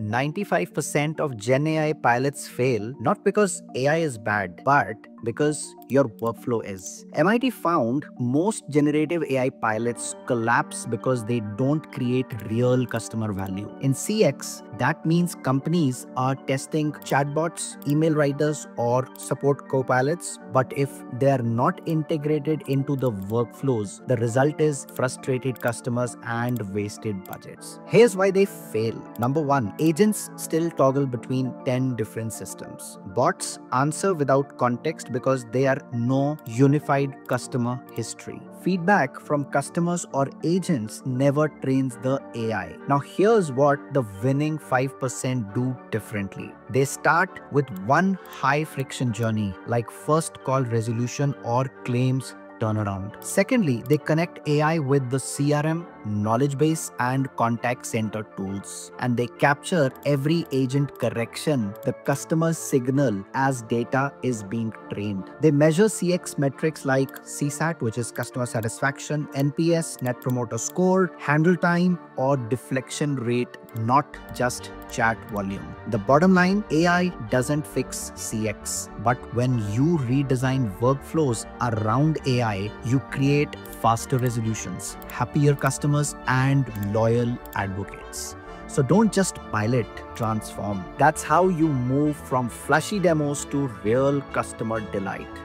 95% of Gen AI pilots fail not because AI is bad, but because your workflow is. MIT found most generative AI pilots collapse because they don't create real customer value. In CX, that means companies are testing chatbots, email writers, or support co-pilots, but if they are not integrated into the workflows, the result is frustrated customers and wasted budgets. Here's why they fail. Number one, agents still toggle between 10 different systems. Bots answer without context because they are no unified customer history. Feedback from customers or agents never trains the AI. Now, here's what the winning 5% do differently. They start with one high friction journey like first call resolution or claims turnaround. Secondly, they connect AI with the CRM, knowledge base, and contact center tools. And they capture every agent correction, the customer signal as data is being trained. They measure CX metrics like CSAT, which is customer satisfaction, NPS, Net Promoter Score, handle time, or deflection rate, not just chat volume. The bottom line AI doesn't fix CX, but when you redesign workflows around AI, you create faster resolutions, happier customers, and loyal advocates. So don't just pilot, transform. That's how you move from flashy demos to real customer delight.